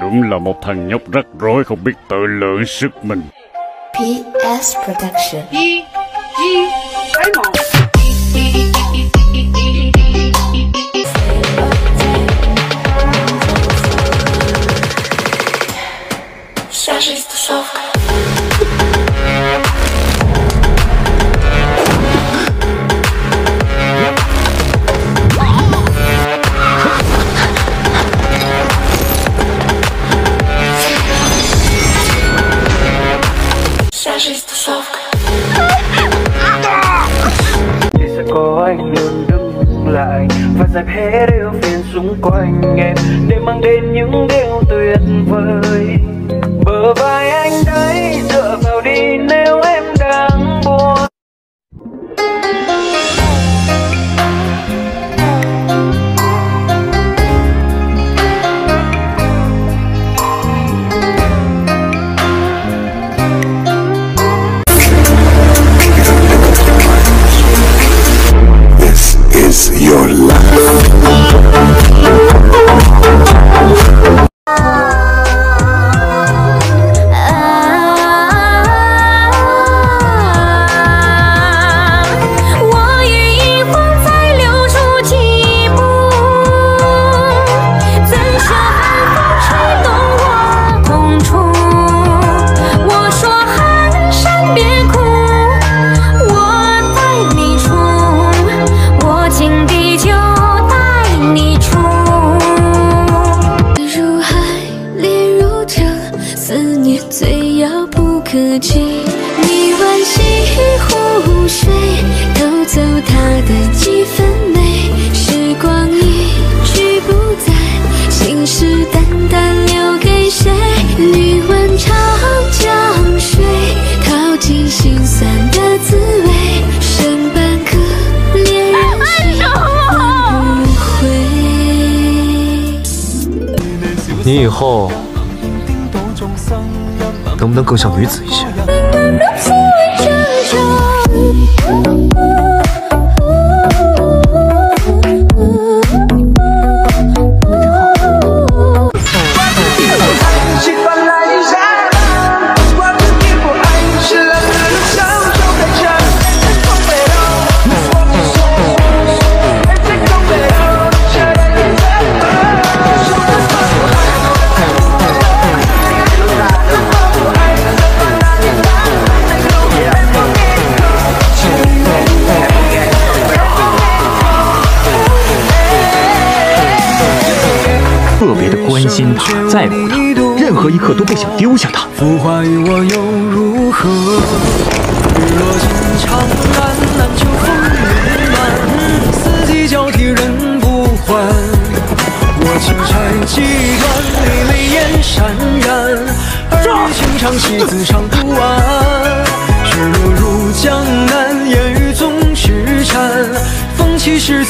Đúng là một thằng nhóc rắc rối không biết tự lượng sức mình. PS Production. 一、一，xung em để mang đến những điều tuyệt vời. Bờ vai anh đấy dựa vào đi nếu 思念最遥不可及。你惋惜湖水，偷走它的几分美。时光一去不再，信誓旦旦留给谁？你问长江水，淘尽心酸的滋味，剩半颗恋人心不回。你以后能不能更像女子一些？心他，在乎他，任何一刻都不想丢下他。浮华与我又如何？日落尽长安，难求风云暖，四季交替人不还。我情拆几段，你泪眼潸然。儿女情长，戏子唱不完。雪落入江南，烟雨总痴缠。风起时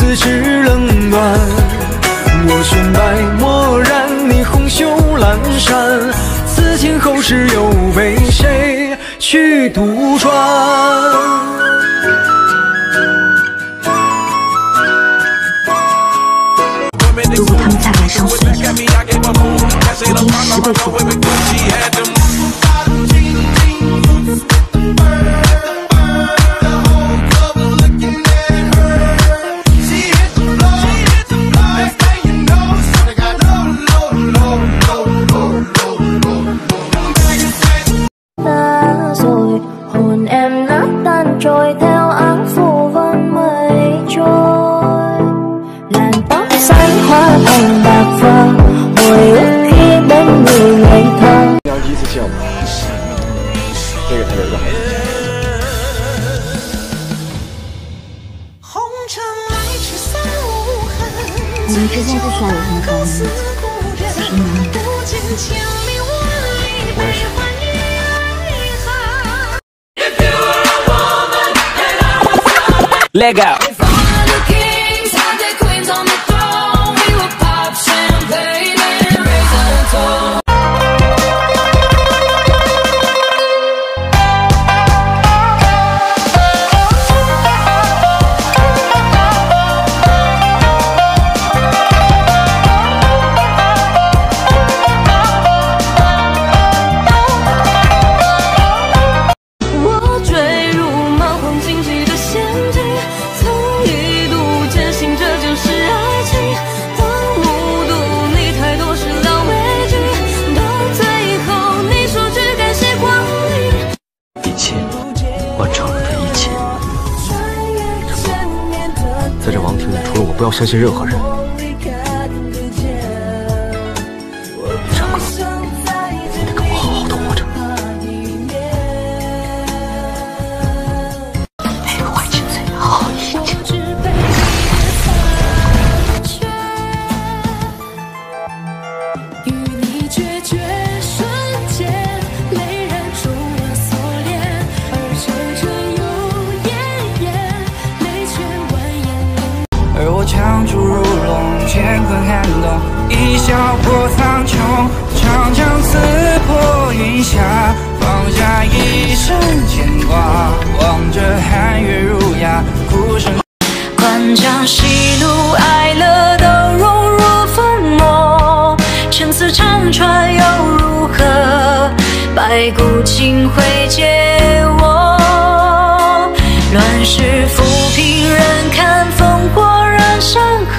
我们之间不需要有什么高明，是吗？我也是。Let 不要相信任何人。而我强出如龙，乾坤撼动，一笑破苍穹，长枪刺破云霞，放下一身牵挂，望着寒月如牙，哭声。关将喜怒哀乐都融入粉墨，千丝长传又如何？白骨青灰皆我。乱世浮萍人看烽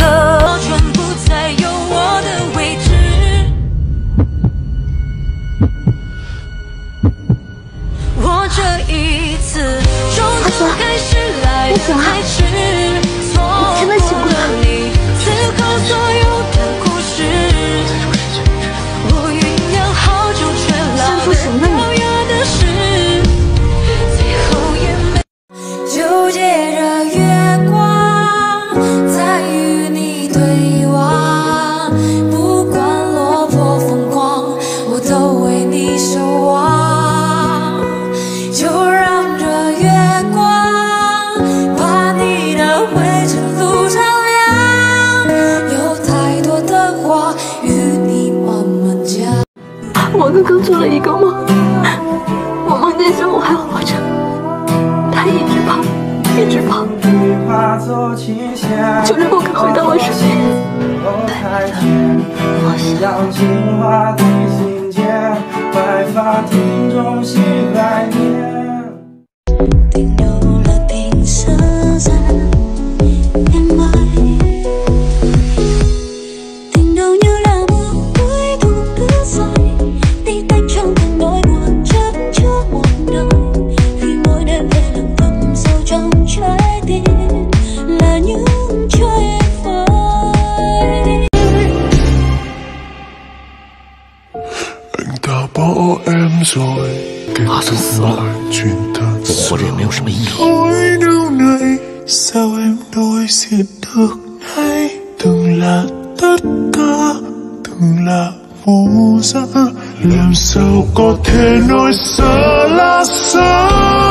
个梦，我梦见小五还活着，他一直跑，一直跑，就能够赶回到我身边。让情话递 rồi. Kể Họ thật sợ Cuộc sống này không ý nghĩa Nỗi này Sao em đối diện được nay Từng là tất cả Từng là vô giá Làm sao có thể nói xa là xa?